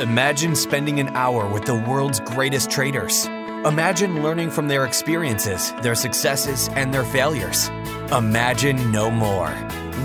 Imagine spending an hour with the world's greatest traders. Imagine learning from their experiences, their successes, and their failures. Imagine no more.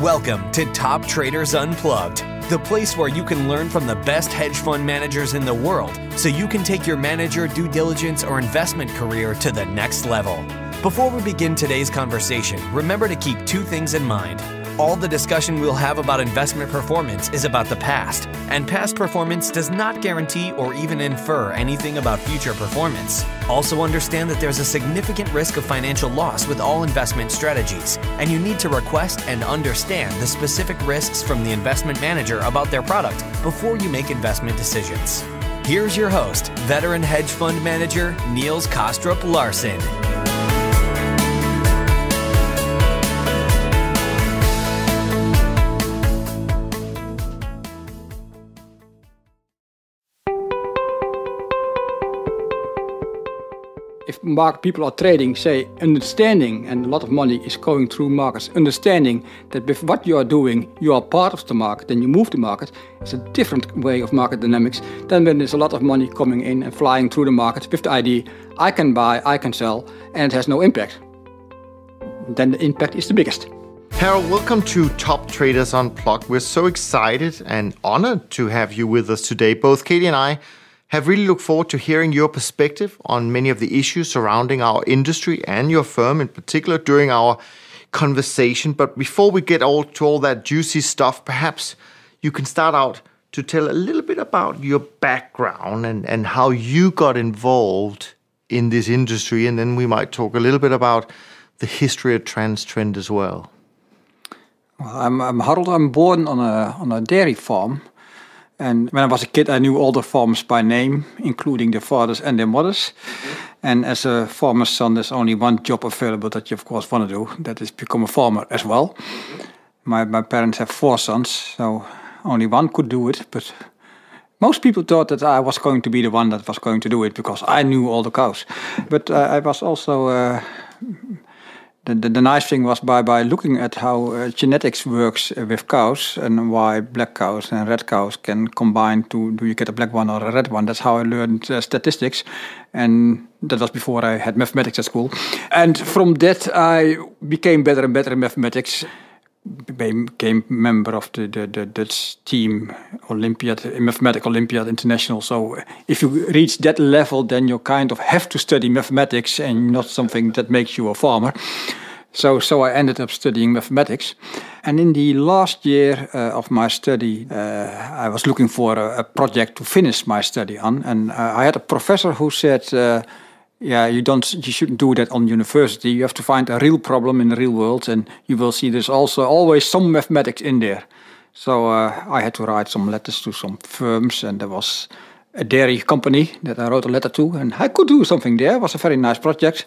Welcome to Top Traders Unplugged, the place where you can learn from the best hedge fund managers in the world so you can take your manager, due diligence, or investment career to the next level. Before we begin today's conversation, remember to keep two things in mind. All the discussion we'll have about investment performance is about the past, and past performance does not guarantee or even infer anything about future performance. Also, understand that there's a significant risk of financial loss with all investment strategies, and you need to request and understand the specific risks from the investment manager about their product before you make investment decisions. Here's your host, veteran hedge fund manager Niels Kaastrup Larsen. Market people are trading, say, understanding, and a lot of money is going through markets, understanding that with what you are doing, you are part of the market and you move the market, it's a different way of market dynamics than when there's a lot of money coming in and flying through the market with the idea, I can buy, I can sell, and it has no impact. Then the impact is the biggest. Harold, welcome to Top Traders Unplugged. We're so excited and honored to have you with us today. Both Katie and I have really looked forward to hearing your perspective on many of the issues surrounding our industry and your firm in particular during our conversation. But before we get all to all that juicy stuff, perhaps you can start out to tell a little bit about your background and, and how you got involved in this industry, and then we might talk a little bit about the history of Transtrend as well. Well, I'm, I'm Harold. I'm born on a on a dairy farm and when I was a kid, I knew all the farmers by name, including their fathers and their mothers. And as a farmer's son, there's only one job available that you, of course, want to do that is become a farmer as well. My, my parents have four sons, so only one could do it. But most people thought that I was going to be the one that was going to do it because I knew all the cows. But uh, I was also. Uh, the, the, the, nice thing was by, by looking at how uh, genetics works with cows and why black cows and red cows can combine to do you get a black one or a red one. That's how I learned uh, statistics, and that was before I had mathematics at school. And from that, I became better and better in mathematics. Became member of the, the, the Dutch team Olympiad, Mathematical Olympiad International. So if you reach that level, then you kind of have to study mathematics and not something that makes you a farmer. So, so I ended up studying mathematics. And in the last year uh, of my study, uh, I was looking for a, a, project to finish my study on. And uh, I had a professor who said, uh, yeah, you don't, you shouldn't do that on university. You have to find a real problem in the real world, and you will see there's also always some mathematics in there. So uh, I had to write some letters to some firms, and there was a dairy company that I wrote a letter to, and I could do something there. It was a very nice project,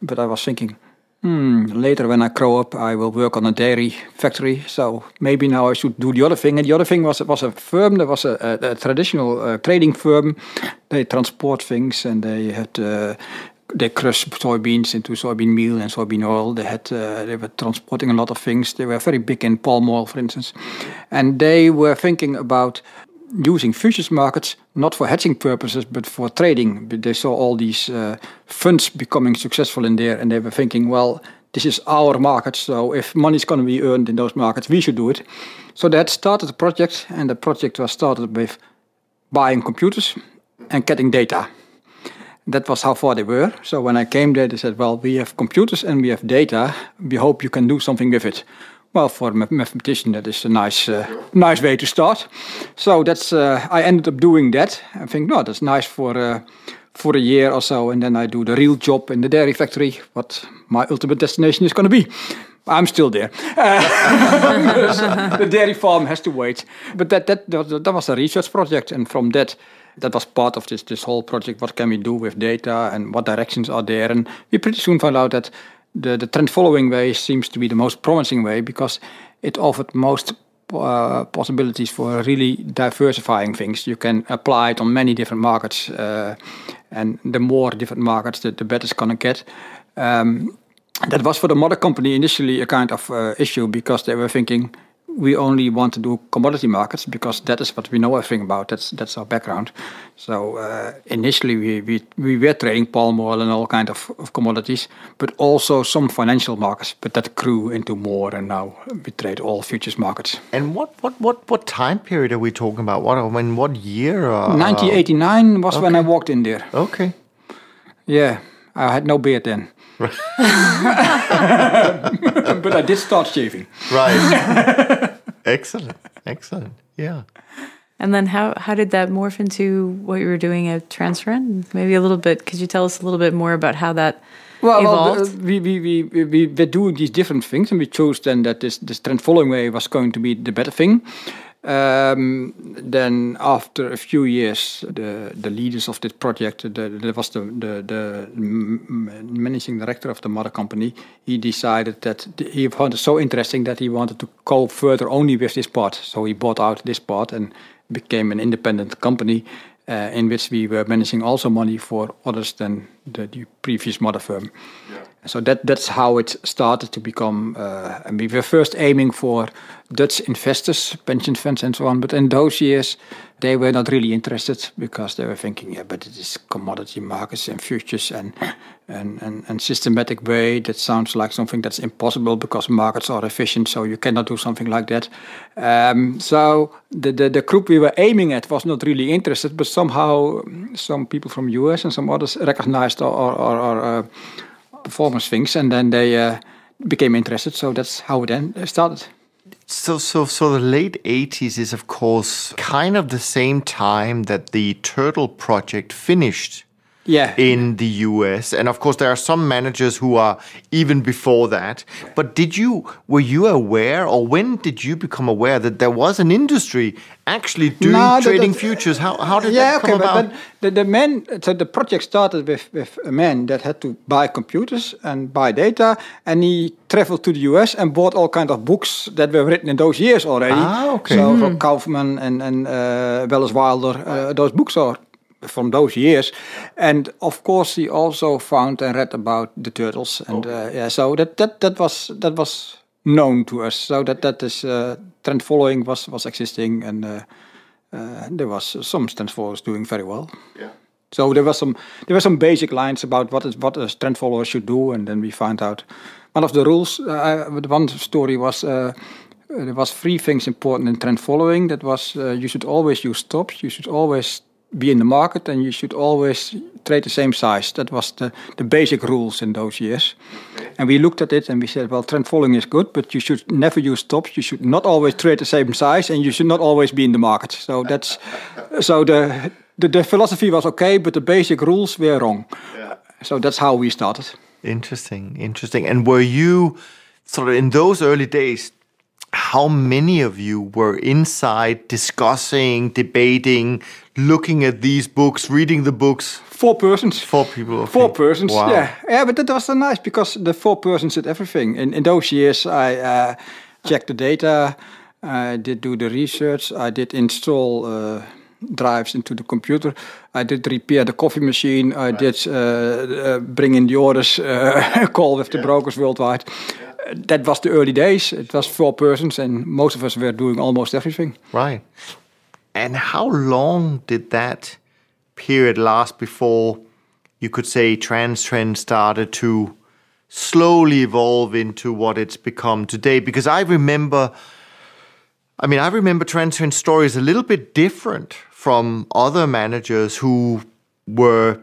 but I was thinking, Hmm, later, when I grow up, I will work on a dairy factory. So maybe now I should do the other thing. And the other thing was it was a firm. There was a, a, a traditional uh, trading firm. They transport things, and they had uh, they crush soybeans into soybean meal and soybean oil. They had uh, they were transporting a lot of things. They were very big in palm oil, for instance, and they were thinking about using futures markets not for hedging purposes but for trading. They saw all these uh, funds becoming successful in there, and they were thinking, well, this is our market, so if money is going to be earned in those markets, we should do it. So they had started a project, and the project was started with buying computers and getting data. That was how far they were. So when I came there, they said, well, we have computers and we have data. We hope you can do something with it. Well, for a mathematician, that is a nice, uh, nice way to start. So that's uh, I ended up doing that. I think, no, that's nice for uh, for a year or so, and then I do the real job in the dairy factory. What my ultimate destination is going to be. I'm still there. the dairy farm has to wait. But that, that that was a research project, and from that, that was part of this this whole project. What can we do with data, and what directions are there? And we pretty soon found out that the, the trend following way seems to be the most promising way because it offered most uh, possibilities for really diversifying things. You can apply it on many different markets, uh, and the more different markets, the, the better it's going to get. Um, that was for the mother company initially a kind of uh, issue because they were thinking we only want to do commodity markets because that is what we know everything about. That's that's our background. So uh, initially we, we we were trading palm oil and all kind of, of commodities, but also some financial markets. But that grew into more, and now we trade all futures markets. And what what what what time period are we talking about? What when what year? Uh, 1989 was when I walked in there. Okay. Yeah, I had no beard then. but I did start shaving. Right. excellent. Excellent. Yeah. And then how how did that morph into what you were doing at Transtrend? Maybe a little bit. Could you tell us a little bit more about how that well, evolved? Well, we, we, we, we, we were doing these different things, and we chose then that this, this trend following way was going to be the better thing. Um, then after a few years, the the leaders of this project, the, there was the, the the managing director of the mother company. He decided that he found it so interesting that he wanted to go further only with this part. So he bought out this part and became an independent company. Uh, in which we were managing also money for others than the, the previous mother firm. Yeah. So that that's how it started to become. Uh, and we were first aiming for Dutch investors, pension funds, and so on. But in those years, they were not really interested because they were thinking, yeah, but it is commodity markets and futures and and, and, and systematic way. That sounds like something that's impossible because markets are efficient, so you cannot do something like that. Um, so the, the, the group we were aiming at was not really interested, but somehow some people from US and some others recognized our, our, our uh, performance things, and then they uh, became interested. So that's how it then started. So, so, so the late 80s is, of course, kind of the same time that the Turtle project finished yeah. in the US. And of course, there are some managers who are even before that. But did you, were you aware, or when did you become aware that there was an industry actually doing no, trading futures? How, how did yeah, that come okay, about? But, but the, the man, so the project started with, with a man that had to buy computers and buy data, and he traveled to the US and bought all kind of books that were written in those years already. Ah, okay. So mm. from Kaufman and, and uh, Welles Wilder, uh, those books are from those years. And of course, he also found and read about the turtles, and uh, yeah, so that that that was that was known to us. So that that is uh, trend following was was existing, and uh, uh there was some trend followers doing very well. Yeah. So there was some there were some basic lines about what is what a trend follower should do, and then we found out one of the rules. Uh, one story was. Uh, there was three things important in trend following. That was you should always use stops. You should always be in the market and you should always trade the same size. That was the, the basic rules in those years. Okay. And we looked at it and we said, well, trend following is good, but you should never use stops. You should not always trade the same size and you should not always be in the market. So that's so the, the, the philosophy was okay, but the basic rules were wrong. Yeah. So that's how we started. Interesting, interesting. And were you sort of in those early days? How many of you were inside discussing, debating, looking at these books, reading the books? Four persons. Four people. Okay. Four persons. Wow. Yeah, yeah, but that was so nice because the four persons did everything. In in those years, I uh, checked the data, I did do the research, I did install. Uh, drives into the computer. I did repair the coffee machine. I right. did uh, uh, bring in the orders, uh, call with the brokers worldwide. Yeah. that was the early days. It was four persons, and most of us were doing almost everything. Right. And how long did that period last before you could say TransTrend started to slowly evolve into what it's become today? Because I remember, I mean, I remember TransTrend stories a little bit different from other managers who were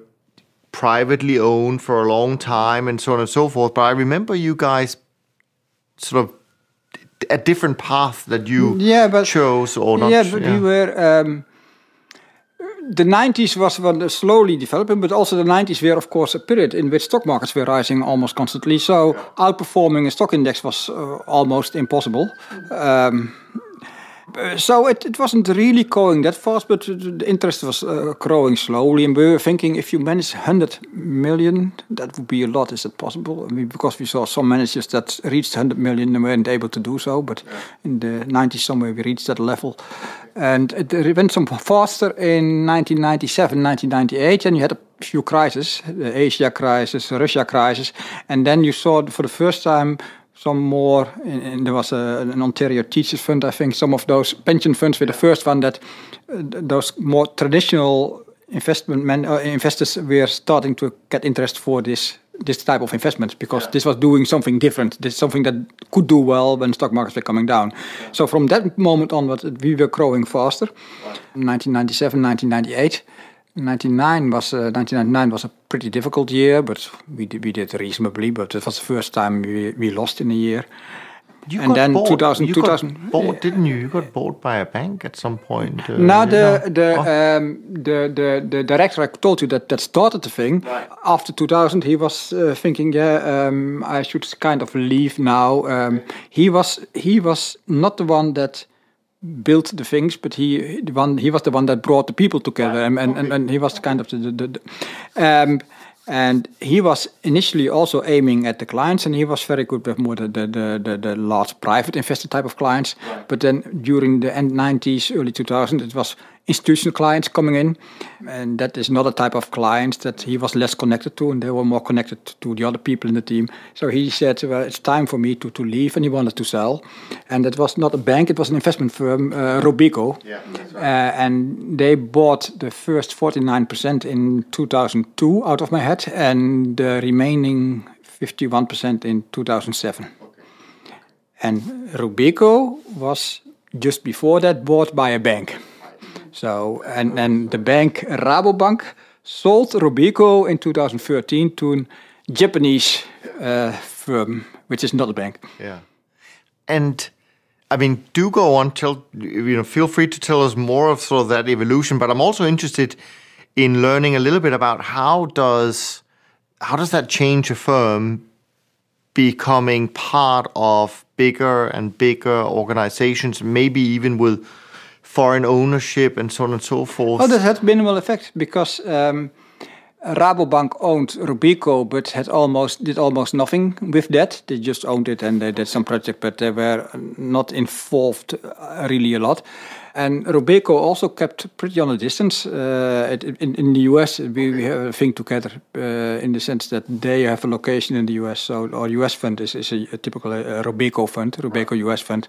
privately owned for a long time and so on and so forth. But I remember you guys sort of a different path that you yeah, but, chose or not? Yeah, but yeah. we were. Um, the 90s was well, slowly developing, but also the 90s were, of course, a period in which stock markets were rising almost constantly. So yeah. outperforming a stock index was uh, almost impossible. Um, so it, it wasn't really going that fast, but the interest was uh, growing slowly. And we were thinking if you manage 100 million, that would be a lot. Is it possible? I mean, because we saw some managers that reached 100 million and weren't able to do so. But yeah. in the 90s, somewhere we reached that level. And it went some faster in 1997, 1998, and you had a few crises the Asia crisis, the Russia crisis. And then you saw for the first time some more. And there was a, an Ontario Teachers Fund, I think. Some of those pension funds were the first one that uh, those more traditional investment men, uh, investors were starting to get interest for this this type of investments because yeah. this was doing something different. This is something that could do well when stock markets were coming down. Yeah. So from that moment onward, we were growing faster. Right. 1997, 1998. 99 was uh, 1999 was a pretty difficult year, but we did, we did reasonably. But it was the first time we, we lost in a year. You and then bought, 2000, 2000 bought, didn't you? You got bought by a bank at some point. Uh, now the the, oh. um, the the the director I told you that that started the thing. Right. After 2000, he was uh, thinking, yeah, um, I should kind of leave now. Um, he was he was not the one that built the things, but he the one he was the one that brought the people together, and, and, and, and he was kind of the, the, the, um, and he was initially also aiming at the clients, and he was very good with more the the the, the, the large private investor type of clients. But then during the end 90s, early 2000s, it was institutional clients coming in, and that is another type of clients that he was less connected to, and they were more connected to the other people in the team. So he said, "Well, it's time for me to, to leave," and he wanted to sell. And it was not a bank; it was an investment firm, uh, Robeco, yeah, right. uh, and they bought the first 49% in 2002 out of my head, and the remaining 51% in 2007. Okay. And Robeco was just before that bought by a bank. So, and, and the bank Rabobank sold Robeco in 2013 to a Japanese uh, firm, which is not a bank. Yeah. And I mean, do go on. Tell you know, feel free to tell us more of sort of that evolution. But I'm also interested in learning a little bit about how does how does that change a firm becoming part of bigger and bigger organizations, maybe even with foreign ownership and so on and so forth? Oh, that had minimal effect because um, Rabobank owned Robeco, but had almost did almost nothing with that. They just owned it and they did some project, but they were not involved uh, really a lot. And Robeco also kept pretty on a distance. Uh, it, in, in, the US, we, we, have a thing together uh, in the sense that they have a location in the US. So our US fund is, is a, a typical uh, Robeco fund, Robeco US fund,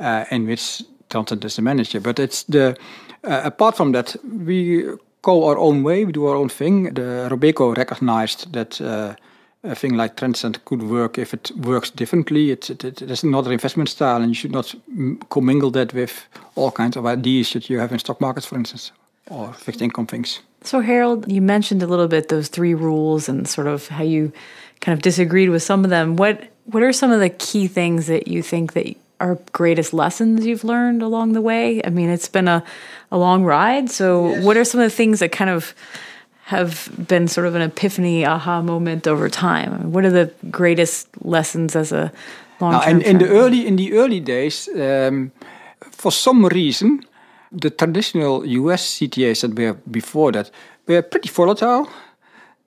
uh, in which Johnson is the manager. But it's the uh, apart from that, we go our own way. We do our own thing. The Robeco recognized that. Uh, a thing like Transtrend could work if it works differently. It's it, it, it's another investment style, and you should not commingle that with all kinds of ideas that you have in stock markets, for instance, or fixed income things. So, Harold, you mentioned a little bit those three rules and sort of how you kind of disagreed with some of them. What what are some of the key things that you think that are greatest lessons you've learned along the way? I mean, it's been a, a long ride. So, yes. what are some of the things that kind of have been sort of an epiphany, aha moment over time? What are the greatest lessons as a long term? In, in the early in the early days, um, for some reason, the traditional U.S. CTAs that were before that were pretty volatile,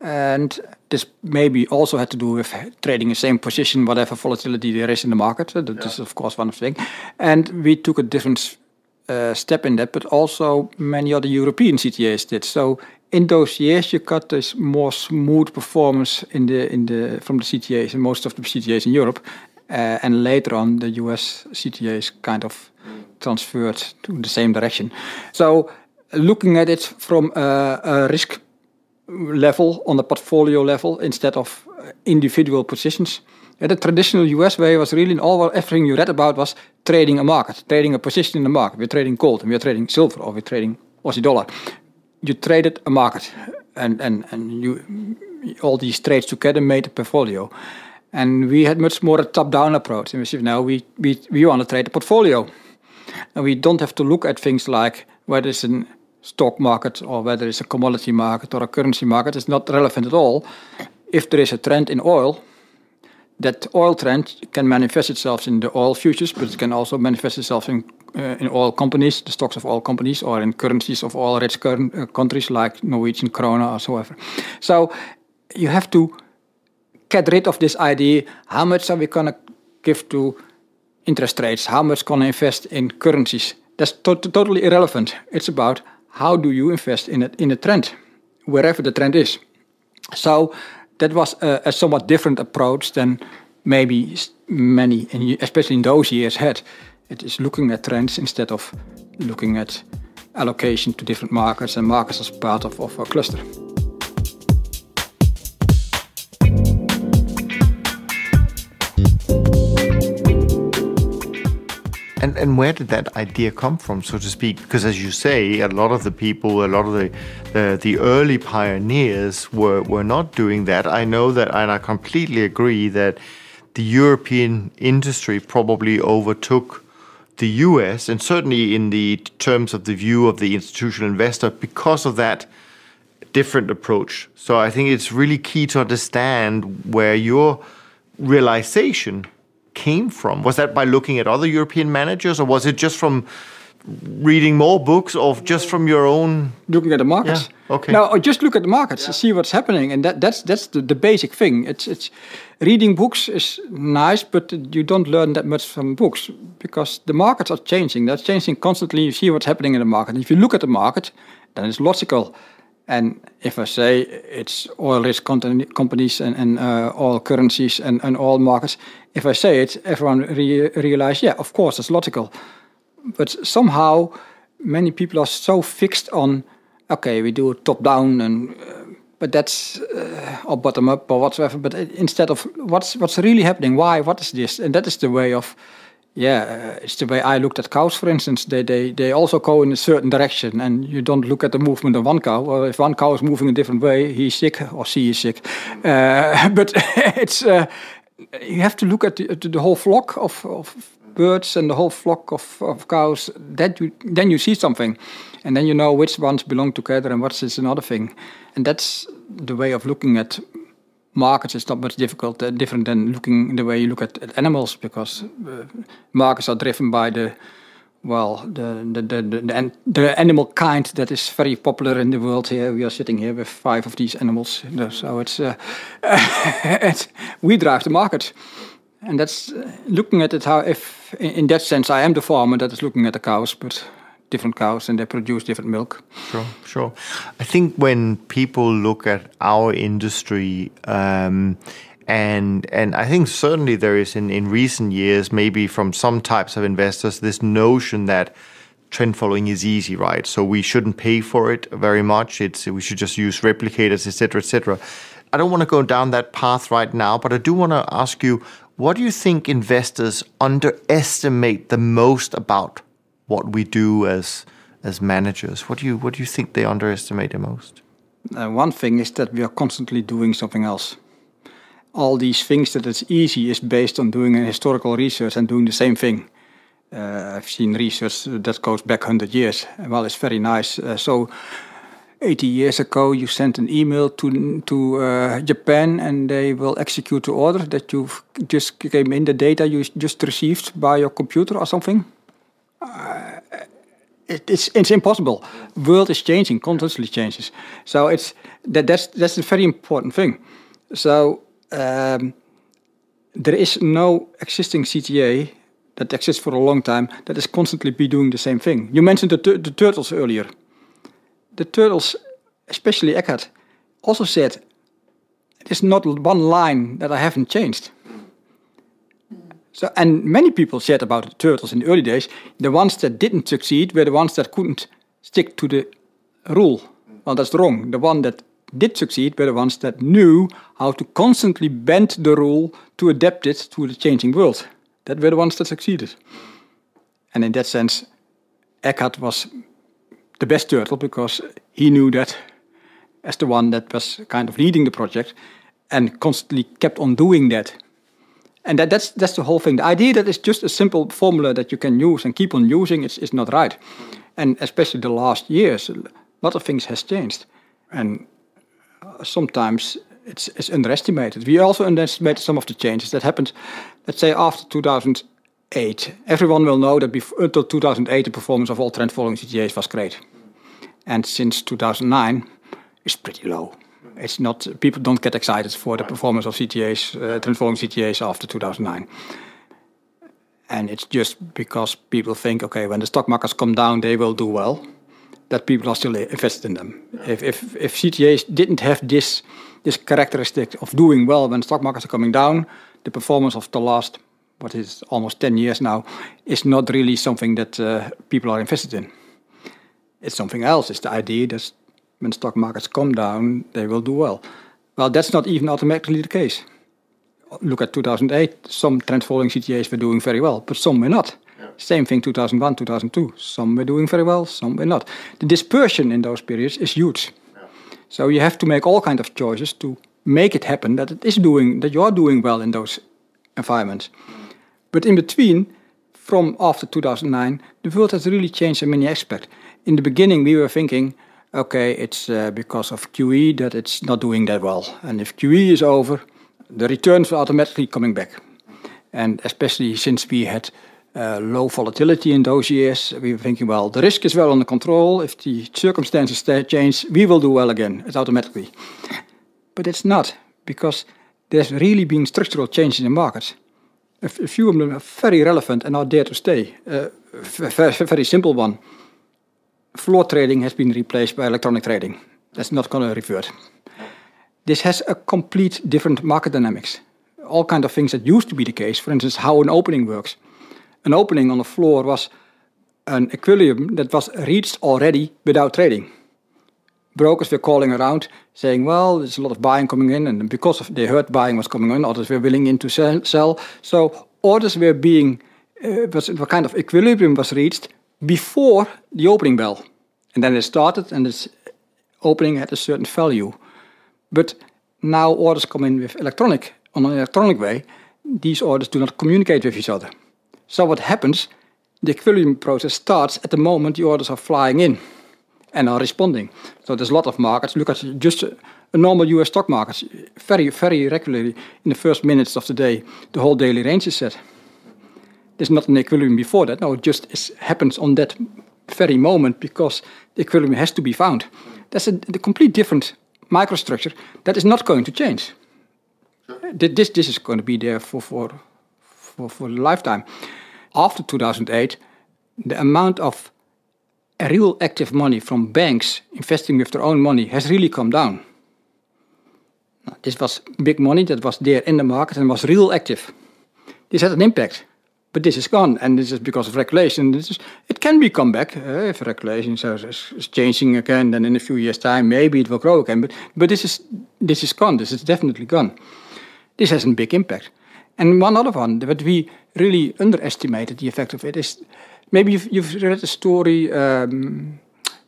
and this maybe also had to do with trading the same position, whatever volatility there is in the market. That yeah. is, of course, one of the things. And we took a different uh, step in that, but also many other European CTAs did. So in those years, you got this more smooth performance in the in the from the CTAs and most of the CTAs in Europe, uh, and later on the US CTAs kind of transferred to the same direction. So looking at it from a, a risk level, on the portfolio level, instead of uh, individual positions. Yeah, the traditional US way was really all everything you read about was trading a market, trading a position in the market. We're trading gold and we're trading silver or we're trading Aussie dollar. You traded a market and, and, and you all these trades together made a portfolio. And we had much more a top-down approach. And we said, now we, we, we want to trade a portfolio. And we don't have to look at things like whether it's an stock market or whether it's a commodity market or a currency market is not relevant at all. If there is a trend in oil, that oil trend can manifest itself in the oil futures, but it can also manifest itself in uh, in oil companies, the stocks of oil companies, or in currencies of oil-rich uh, countries like Norwegian krona or so ever. So you have to get rid of this idea: how much are we gonna give to interest rates? How much gonna invest in currencies? That's to totally irrelevant. It's about how do you invest in a, in a trend, wherever the trend is. So that was a, a somewhat different approach than maybe many, especially in those years, had. It is looking at trends instead of looking at allocation to different markets and markets as part of, of a cluster. And and where did that idea come from, so to speak? Because as you say, a lot of the people, a lot of the the, the early pioneers were were not doing that. I know that, and I completely agree that the European industry probably overtook the US, and certainly in the terms of the view of the institutional investor, because of that different approach. So I think it's really key to understand where your realization came from? Was that by looking at other European managers, or was it just from reading more books, or just from your own looking at the markets? Yeah. Okay. Now, just look at the markets, yeah. see what's happening, and that, that's that's the, the basic thing. It's it's reading books is nice, but you don't learn that much from books because the markets are changing. They're changing constantly. You see what's happening in the market. If you look at the market, then it's logical and if I say it's oil risk companies and, and uh, oil currencies and, and oil markets, if I say it, everyone re realize, yeah, of course, it's logical. But somehow, many people are so fixed on, okay, we do top down and. Uh, but that's uh, or bottom up or whatsoever. But instead of what's what's really happening, why, what is this, and that is the way of yeah, uh, it's the way I looked at cows, for instance. They, they, they also go in a certain direction, and you don't look at the movement of one cow. Well, if one cow is moving a different way, he's sick or she is sick. Uh, but it's uh, you have to look at the, the whole flock of, of, birds and the whole flock of, of cows. That you, then you see something, and then you know which ones belong together and what's is another thing. And that's the way of looking at markets is not much difficult, uh, different than looking the way you look at, at animals because uh, markets are driven by the well the the, the the, the animal kind that is very popular in the world here. We are sitting here with five of these animals, so it's, uh, it's we drive the market, and that's looking at it how if in that sense I am the farmer that is looking at the cows, but different cows and they produce different milk. Sure, sure. I think when people look at our industry, um, and and I think certainly there is in, in recent years, maybe from some types of investors, this notion that trend following is easy, right? So we shouldn't pay for it very much. It's we should just use replicators, etc., etc. I don't want to go down that path right now, but I do want to ask you, what do you think investors underestimate the most about what we do as as managers? What do you what do you think they underestimate the most? Uh, one thing is that we are constantly doing something else. All these things that it's easy is based on doing a historical research and doing the same thing. Uh, I've seen research that goes back 100 years. Well, it's very nice. Uh, so, 80 years ago, you sent an email to to uh, Japan, and they will execute the order that you just came in the data you just received by your computer or something uh, it, it's it's impossible. World is changing, constantly changes. So it's that that's that's a very important thing. So um, there is no existing CTA that exists for a long time that is constantly be doing the same thing. You mentioned the, the turtles earlier. The turtles, especially Eckhardt, also said, "There's not one line that I haven't changed." So, and many people said about the turtles in the early days, the ones that didn't succeed were the ones that couldn't stick to the rule. Well, that's wrong. The one that did succeed were the ones that knew how to constantly bend the rule to adapt it to the changing world. That were the ones that succeeded. And in that sense, Eckhardt was the best turtle because he knew that as the one that was kind of leading the project and constantly kept on doing that and that, that's that's the whole thing. The idea that it's just a simple formula that you can use and keep on using is, is not right. And especially the last years, a lot of things has changed, and uh, sometimes it's, it's underestimated. We also underestimated some of the changes that happened. Let's say after 2008, everyone will know that before, until 2008 the performance of all trend following CTAs was great, and since 2009, it's pretty low it's not people don't get excited for the performance of CTAs, uh, transforming CTAs after 2009. And it's just because people think, okay, when the stock markets come down, they will do well. That people are still invested in them. If if if CTAs didn't have this this characteristic of doing well when stock markets are coming down, the performance of the last, what is almost 10 years now, is not really something that uh, people are invested in. It's something else. It's the idea that when stock markets come down, they will do well. Well, that's not even automatically the case. Look at 2008. Some trend following CTAs were doing very well, but some were not. Yeah. Same thing 2001, 2002. Some were doing very well, some were not. The dispersion in those periods is huge. Yeah. So you have to make all kind of choices to make it happen that it is doing that you are doing well in those environments. Mm. But in between, from after 2009, the world has really changed in many aspects. In the beginning, we were thinking, okay, it's uh, because of QE that it's not doing that well. And if QE is over, the returns are automatically coming back. And especially since we had uh, low volatility in those years, we were thinking, well, the risk is well under control. If the circumstances change, we will do well again. It's automatically. But it's not, because there's really been structural change in the markets. A, few of them are very relevant and are there to stay. Uh, a very simple one floor trading has been replaced by electronic trading. That's not going to revert. This has a complete different market dynamics. All kind of things that used to be the case. For instance, how an opening works. An opening on the floor was an equilibrium that was reached already without trading. Brokers were calling around saying, well, there's a lot of buying coming in, and because of, they heard buying was coming in, others were willing in to sell. So orders were being, uh, was, a kind of equilibrium was reached before the opening bell. And then it started and its opening had a certain value. But now orders come in with electronic, on an electronic way, these orders do not communicate with each other. So what happens, the equilibrium process starts at the moment the orders are flying in and are responding. So there's a lot of markets. Look at just a normal US stock market, very, very regularly in the first minutes of the day, the whole daily range is set. There's not an equilibrium before that. No, it just is, happens on that very moment because the equilibrium has to be found. That's a, a complete different microstructure that is not going to change. This, this is going to be there for, for, for, for a lifetime. After 2008, the amount of real active money from banks investing with their own money has really come down. This was big money that was there in the market and was real active. This had an impact. But this is gone, and this is because of regulation. This is, it can be come back uh, if regulation is, is, changing again. Then in a few years' time, maybe it will grow again. But but this is this is gone. This is definitely gone. This has a big impact. And one other one that we really underestimated the effect of it is maybe you've, you've read the story um,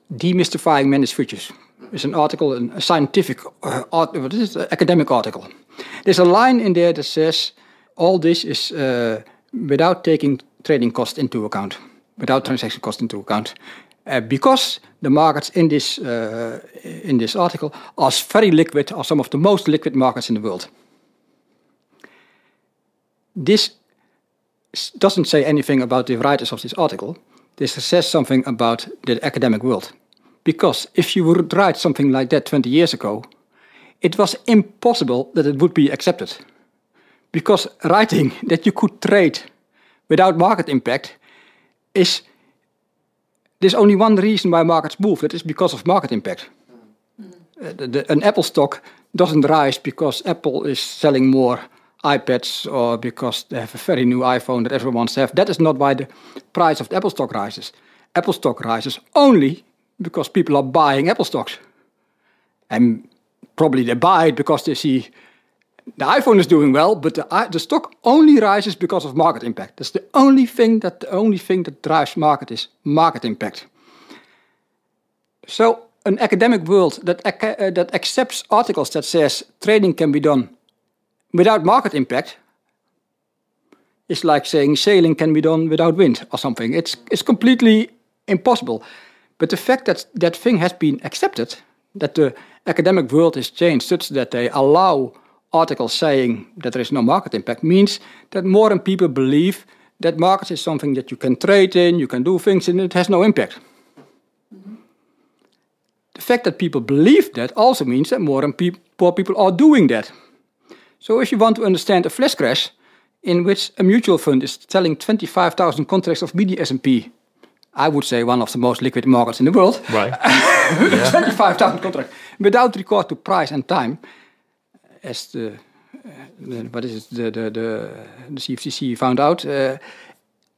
"Demystifying Managed Futures." It's an article, a scientific uh, art, what is it, academic article. There's a line in there that says all this is. Uh, without taking trading cost into account, without transaction cost into account. Uh, because the markets in this uh, in this article are very liquid, are some of the most liquid markets in the world. This doesn't say anything about the writers of this article. This says something about the academic world. Because if you would write something like that 20 years ago, it was impossible that it would be accepted because writing that you could trade without market impact is there's only one reason why markets move. That is because of market impact. Mm. the, the, an apple stock doesn't rise because apple is selling more ipads or because they have a very new iphone that everyone wants to have. That is not why the price of the apple stock rises. Apple stock rises only because people are buying apple stocks. And probably they buy it because they see the iPhone is doing well, but the, the stock only rises because of market impact. That's the only thing that the only thing that drives market is market impact. So an academic world that uh, that accepts articles that says trading can be done without market impact is like saying sailing can be done without wind or something. It's it's completely impossible. But the fact that that thing has been accepted, that the academic world is changed such that they allow articles saying that there is no market impact means that more and people believe that markets is something that you can trade in, you can do things, and it has no impact. Mm-hmm. The fact that people believe that also means that more and pe more people are doing that. So if you want to understand a flash crash in which a mutual fund is selling 25,000 contracts of BDS&P, I would say one of the most liquid markets in the world. Right. 25,000 contracts without regard to price and time, as the uh, what is it, the, the, the, the CFTC found out, uh,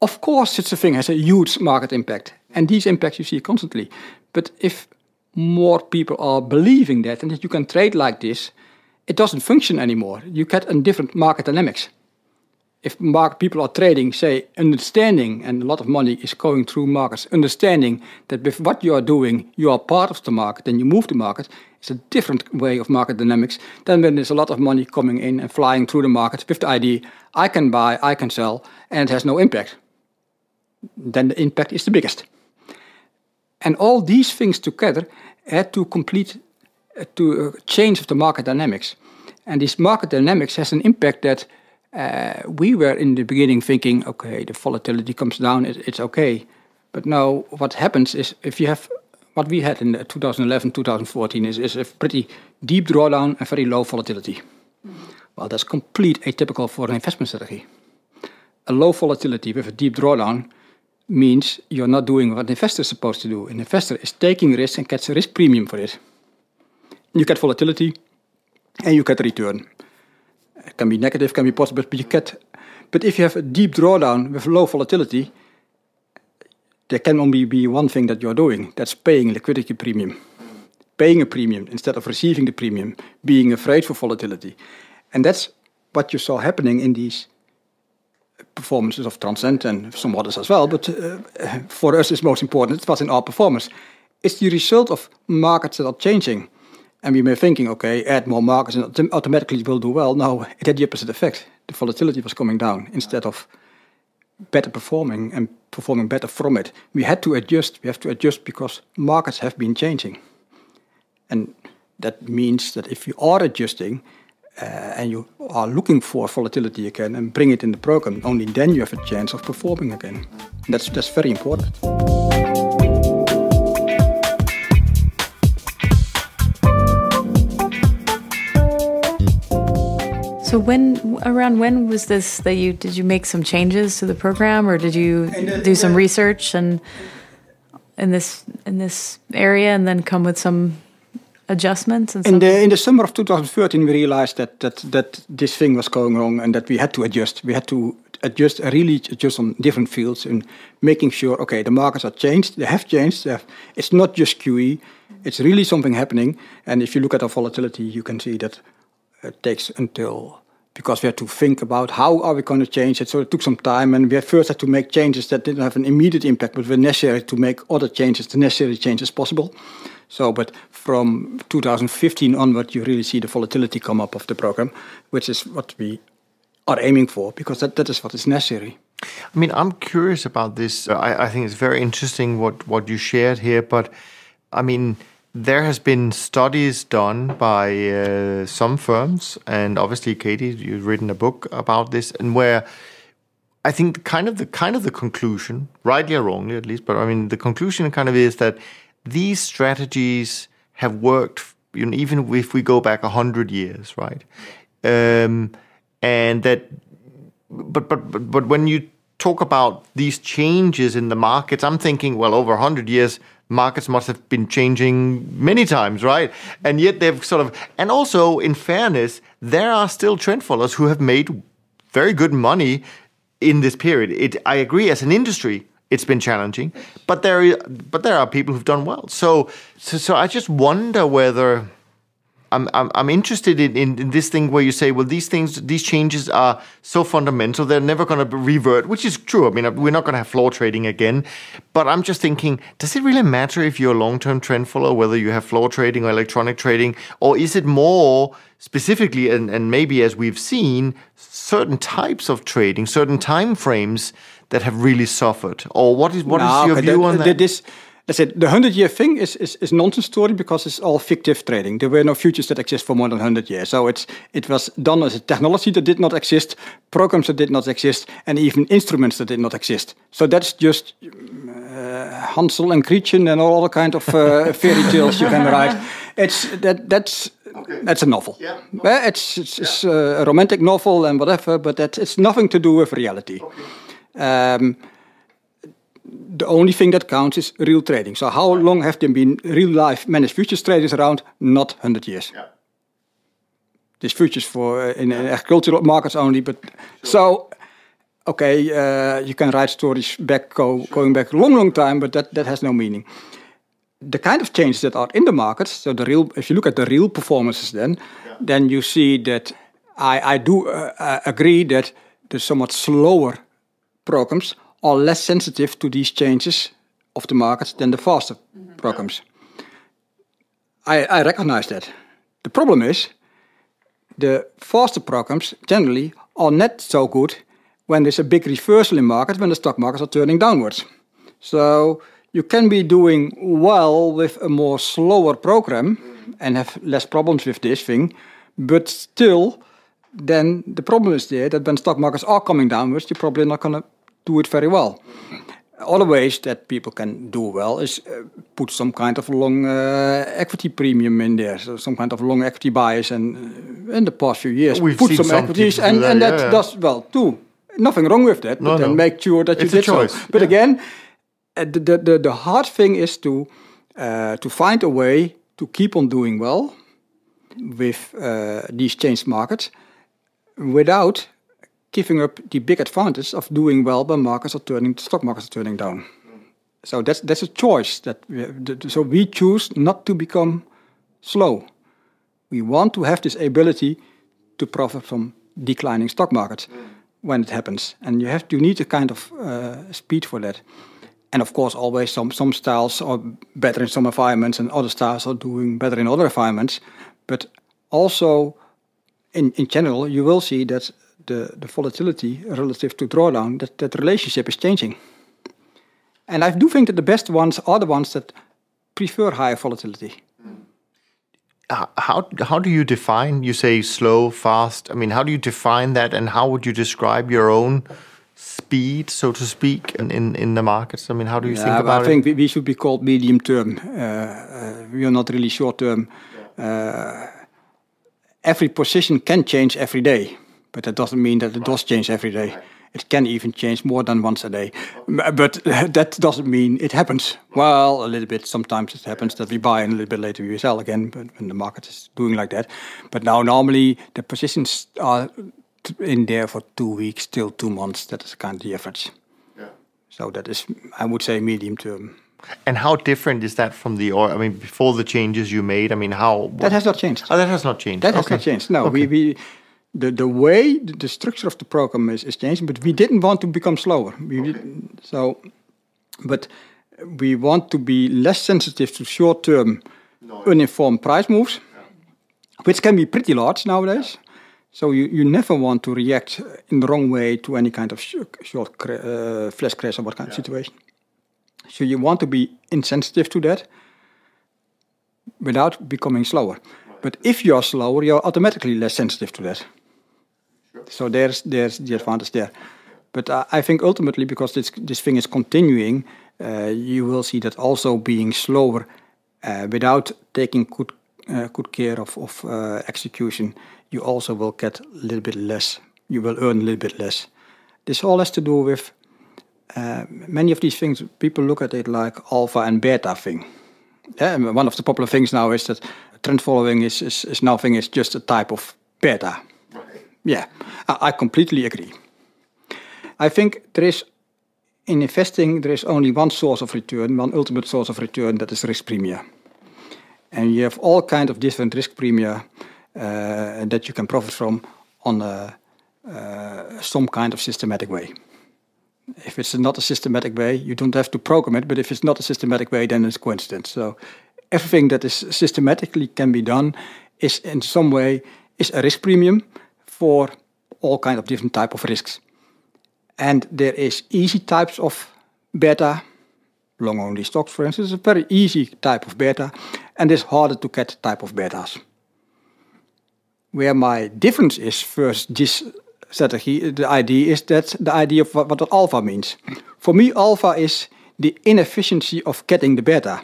of course such a thing has a huge market impact. And these impacts you see constantly. But if more people are believing that and that you can trade like this, it doesn't function anymore. You get a different market dynamics. If market people are trading, say, understanding, and a lot of money is going through markets, understanding that with what you are doing, you are part of the market and you move the market, it's a different way of market dynamics than when there's a lot of money coming in and flying through the market with the idea, I can buy, I can sell, and it has no impact. Then the impact is the biggest. And all these things together had to complete uh, to a change of the market dynamics. And this market dynamics has an impact that uh, Uh, we were in the beginning thinking, okay, the volatility comes down, it, it's okay. But now what happens is if you have what we had in 2011, 2014 is, is a pretty deep drawdown and very low volatility. Well, that's complete atypical for an investment strategy. A low volatility with a deep drawdown means you're not doing what an investor is supposed to do. An investor is taking risk and gets a risk premium for it. You get volatility and you get a return. It can be negative, can be positive, but you get. But if you have a deep drawdown with low volatility, there can only be one thing that you're doing. That's paying liquidity premium, paying a premium instead of receiving the premium, being afraid for volatility, and that's what you saw happening in these performances of Transtrend and some others as well. But uh, for us, it's most important. It was in our performance. It's the result of markets that are changing. And we were thinking, okay, add more markets and automatically it will do well. No, it had the opposite effect. The volatility was coming down instead of better performing and performing better from it. We had to adjust. We have to adjust because markets have been changing. And that means that if you are adjusting uh, and you are looking for volatility again and bring it in the program, only then you have a chance of performing again. That's, that's very important. So when around when was this that you did you make some changes to the program or did you the, do some the, research and in this in this area and then come with some adjustments in the in the summer of 2013 we realized that that that this thing was going wrong and that we had to adjust. We had to adjust really adjust on different fields and making sure okay the markets are changed they have changed they have, it's not just QE it's really something happening. And if you look at our volatility you can see that it takes until because we had to think about how are we going to change it. So it took some time, and we first had to make changes that didn't have an immediate impact, but were necessary to make other changes, the necessary changes possible. So, but from 2015 onward, you really see the volatility come up of the program, which is what we are aiming for, because that, that is what is necessary. I mean, I'm curious about this. I, I think it's very interesting what, what you shared here, but I mean, there has been studies done by uh, some firms, and obviously, Katie, you've written a book about this, and where I think kind of the kind of the conclusion, rightly or wrongly at least, but I mean the conclusion kind of is that these strategies have worked, you know, even if we go back hundred years, right? Um, and that, but but but when you talk about these changes in the markets, I'm thinking, well, over hundred years markets must have been changing many times, right? And yet they've sort of, and also in fairness, there are still trend followers who have made very good money in this period. It, I agree, as an industry, it's been challenging, but there, but there are people who've done well. So, so, so I just wonder whether I'm, I'm, I'm interested in, in, in, this thing where you say, well, these things, these changes are so fundamental, they're never going to revert, which is true. I mean, uh, we're not going to have floor trading again. But I'm just thinking, does it really matter if you're a long term trend follower, whether you have floor trading or electronic trading? Or is it more specifically, and, and maybe as we've seen, certain types of trading, certain time frames that have really suffered? Or what is, what no, is your view that, on uh, that? This, I said the hundred year thing is, is is nonsense story because it's all fictive trading. There were no futures that exist for more than hundred years. So it's it was done as a technology that did not exist, programs that did not exist, and even instruments that did not exist. So that's just uh, Hansel and Gretchen and all other kind of uh, fairy tales you can write. It's that that's okay. that's a novel. Yeah, well, it's it's, yeah. it's a romantic novel and whatever, but that it's nothing to do with reality. Okay. Um, the only thing that counts is real trading. So how long have there been real life managed futures traders around? Not 100 years. Yeah. This futures for uh, in, in agricultural markets only. But so, okay, uh, you can write stories back go, going back a long, long time, but that that has no meaning. The kind of changes that are in the markets. So the real, if you look at the real performances, then then you see that I I do uh, uh, agree that the somewhat slower programs are less sensitive to these changes of the markets than the faster mm-hmm. programs. I, I recognize that. The problem is the faster programs generally are not so good when there's a big reversal in markets when the stock markets are turning downwards. So you can be doing well with a more slower program and have less problems with this thing, but still, then the problem is there that when stock markets are coming downwards, you're probably not going to do it very well. Other ways that people can do well is uh, put some kind of long uh, equity premium in there, so some kind of long equity bias. And uh, in the past few years, We've put seen some, some equities, and, that, and yeah, that yeah. does well too. Nothing wrong with that, No, but then no. make sure that It's you a did so. But yeah. again, uh, the, the, the, the hard thing is to uh, to find a way to keep on doing well with uh, these changed markets without giving up the big advantage of doing well when markets are turning, stock markets are turning down. So that's that's a choice that we so we choose not to become slow. We want to have this ability to profit from declining stock markets when it happens, and you have to need a kind of uh, speed for that. And of course, always some some styles are better in some environments, and other styles are doing better in other environments. But also, in, in general, you will see that the, the volatility relative to drawdown, that, that relationship is changing. And I do think that the best ones are the ones that prefer higher volatility. How how do you define? You say slow, fast. I mean, how do you define that, and how would you describe your own speed, so to speak, in in, in the markets? I mean, how do you think about it? I think it? we, we should be called medium term. Uh, uh, we are not really short term. Uh, every position can change every day, but that doesn't mean that it does change every day. It can even change more than once a day. But that doesn't mean it happens. Well, a little bit. Sometimes it happens that we buy and a little bit later we sell again but when the market is doing like that. But now, normally, the positions are in there for two weeks till two months. That is kind of the average. So that is, I would say, medium term. And how different is that from the? Or I mean, before the changes you made. I mean, how That has not changed. Oh, that has not changed. That has not changed. No, we, we the the way the, structure of the program is, is changing, but we didn't want to become slower. We didn't- so, but we want to be less sensitive to short term uninformed price moves, which can be pretty large nowadays. So you, you never want to react in the wrong way to any kind of sh- short cra- uh, flash crash or what kind of situation. So you want to be insensitive to that without becoming slower. But if you are slower, you're automatically less sensitive to that. So there's there's the advantage there. But I think ultimately, because this this thing is continuing, uh, you will see that also being slower uh, without taking good uh, good care of of uh, execution, you also will get a little bit less. You will earn a little bit less. This all has to do with uh, many of these things. People look at it like alpha and beta thing. Yeah, and one of the popular things now is that trend following is, is, is nothing, it's just a type of beta. Yeah, I, completely agree. I think there is, in investing, there is only one source of return, one ultimate source of return, that is risk premia. And you have all kind of different risk premia uh, that you can profit from on a, uh, some kind of systematic way. If it's not a systematic way, you don't have to program it. But if it's not a systematic way, then it's coincidence. So everything that is systematically can be done is in some way is a risk premium for all kind of different type of risks. And there is easy types of beta, long only stocks, for instance, a very easy type of beta, and there's harder to get type of betas. Where my difference is first this strategy, the idea is that the idea of what, what alpha means. For me, alpha is the inefficiency of getting the beta.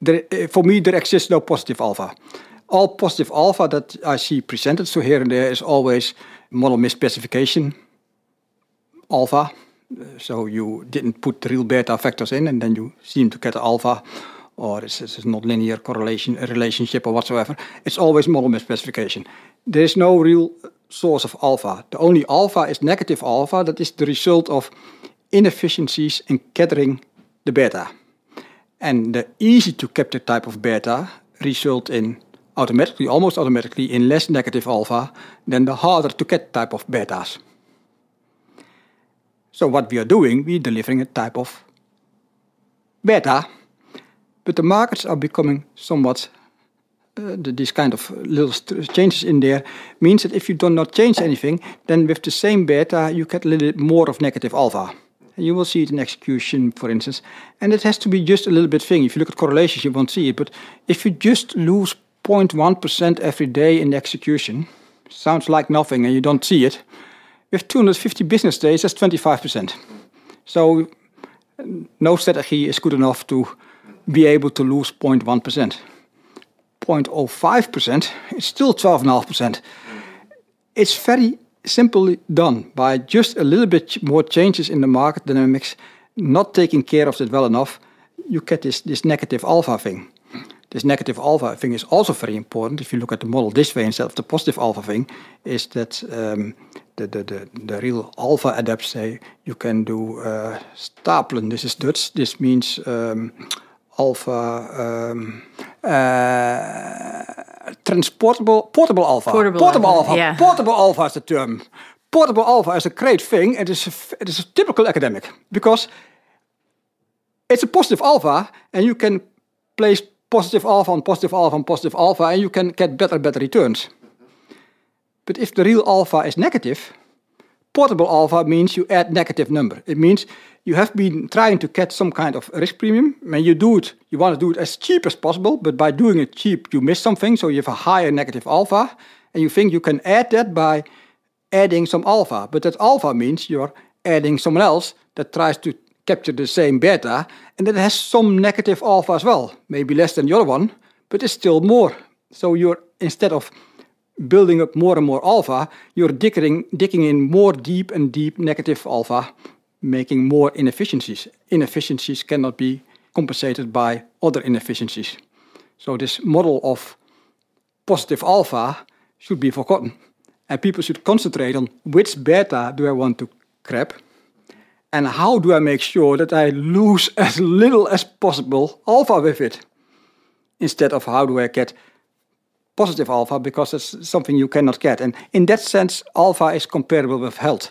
There, eh, for me, there exists no positive alpha. All positive alpha that I see presented, so here and there, is always model misspecification alpha. So you didn't put real beta factors in, and then you seem to get alpha. or it's, it's not linear correlation relationship or whatsoever. It's always model misspecification. There is no real source of alpha. The only alpha is negative alpha. That is the result of inefficiencies in gathering the beta. And the easy to capture type of beta result in automatically, almost automatically, in less negative alpha than the harder to get type of betas. So what we are doing, we're delivering a type of beta, but the markets are becoming somewhat uh, these kind of little changes in there means that if you do not change anything, then with the same beta you get a little bit more of negative alpha. And you will see it in execution, for instance. And it has to be just a little bit thing. If you look at correlations, you won't see it. But if you just lose 0.1% every day in execution, sounds like nothing and you don't see it. With 250 business days, that's 25%. So no strategy is good enough to be able to lose 0.1%. 0.05% is still 12.5%. It's very simply done by just a little bit more changes in the market dynamics, not taking care of that well enough, you get this, this negative alpha thing. This negative alpha thing is also very important. If you look at the model this way instead of the positive alpha thing, is that um, the, the, the, the, real alpha adapts say you can do uh, stapelen. This is Dutch. This means um, alpha um, uh, transportable portable alpha. Portable, portable alpha. alpha. Yeah. Portable alpha is the term. Portable alpha is a great thing. It is a, it is a typical academic because it's a positive alpha, and you can place positive alpha on positive alpha on positive alpha, and you can get better better returns. But if the real alpha is negative, portable alpha means you add negative number. It means you have been trying to get some kind of risk premium. When you do it, you want to do it as cheap as possible, but by doing it cheap, you miss something, so you have a higher negative alpha, and you think you can add that by adding some alpha. But that alpha means you're adding someone else that tries to capture the same beta, and that has some negative alpha as well, maybe less than the other one, but it's still more. So you're instead of building up more and more alpha, you're digging, digging in more deep and deep negative alpha, making more inefficiencies. Inefficiencies cannot be compensated by other inefficiencies. So this model of positive alpha should be forgotten. And people should concentrate on which beta do I want to grab and how do I make sure that I lose as little as possible alpha with it? Instead of how do I get positive alpha because it's something you cannot get. And in that sense, alpha is comparable with health.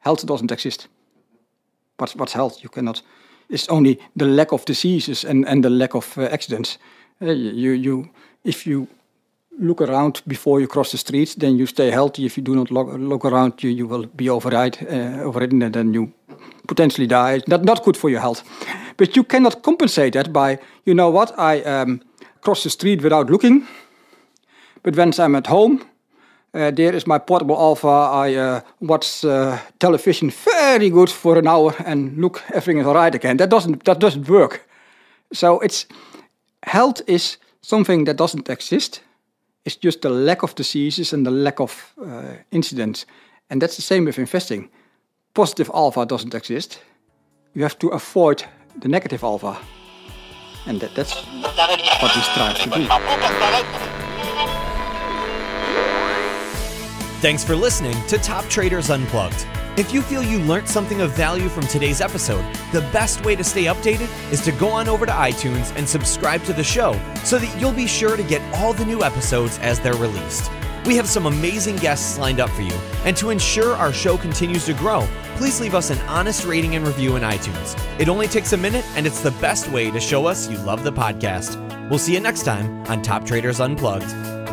Health doesn't exist. What's, what's health? You cannot. It's only the lack of diseases and, and the lack of uh, accidents. Uh, you, you, if you look around before you cross the street, then you stay healthy. If you do not look, look around, you, you will be override, uh, overridden and then you potentially die. Not, not good for your health. But you cannot compensate that by, you know what, I um, cross the street without looking. But once I'm at home, uh, there is my portable alpha. I uh, watch uh, television very good for an hour and look, everything is all right again. That doesn't, that doesn't work. So it's, health is something that doesn't exist it's just the lack of diseases and the lack of uh, incidents. And that's the same with investing. Positive alpha doesn't exist. You have to avoid the negative alpha. And that, that's what we strive to do. Thanks for listening to Top Traders Unplugged. If you feel you learned something of value from today's episode, the best way to stay updated is to go on over to iTunes and subscribe to the show so that you'll be sure to get all the new episodes as they're released. We have some amazing guests lined up for you, and to ensure our show continues to grow, please leave us an honest rating and review in iTunes. It only takes a minute, and it's the best way to show us you love the podcast. We'll see you next time on Top Traders Unplugged.